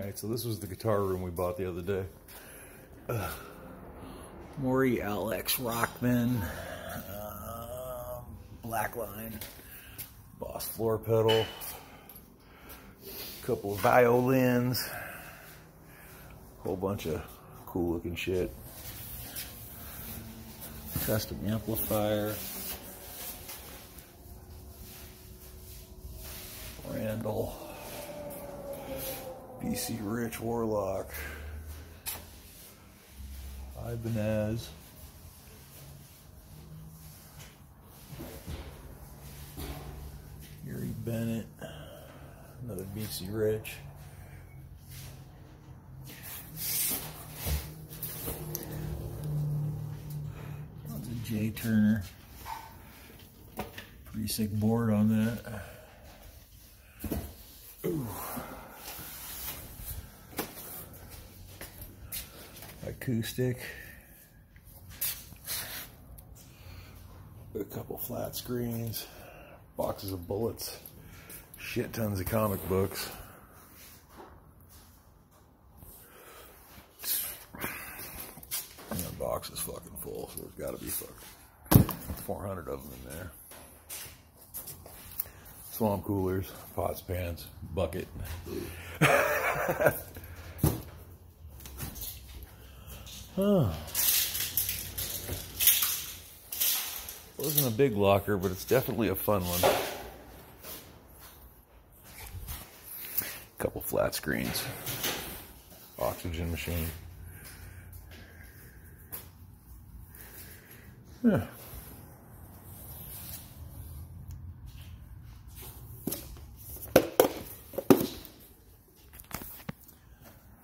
All right, so this was the guitar room we bought the other day. Uh, Maury Alex Rockman, um, Blackline, Boss floor pedal, couple of violins, whole bunch of cool looking shit. Custom amplifier, Randall. BC Rich Warlock, Ibanez, Gary Bennett, another BC Rich. That's a Jay Turser. Pretty sick board on that. Acoustic, a couple flat screens, boxes of bullets, shit tons of comic books. And the box is fucking full, so there's got to be fucking 400 of them in there. Swamp coolers, pots, pans, bucket. Huh. It Wasn't a big locker, but it's definitely a fun one. A Couple flat screens. Oxygen machine. Yeah.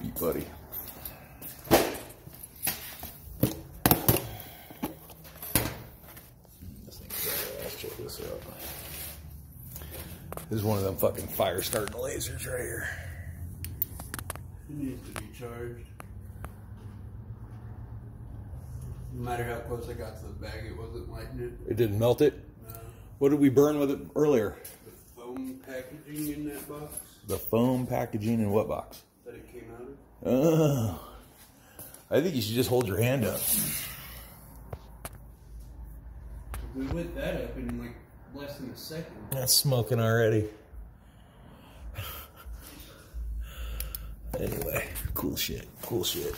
BeatBuddy. This out. This is one of them fucking fire starting lasers right here. It needs to be charged. No matter how close I got to the bag, it wasn't lighting it. It didn't melt it? No. What did we burn with it earlier? The foam packaging in that box The foam packaging in what box? that it came out of. Oh. I think you should just hold your hand up. We lit that up in like less than a second. That's smoking already. Anyway, cool shit. Cool shit.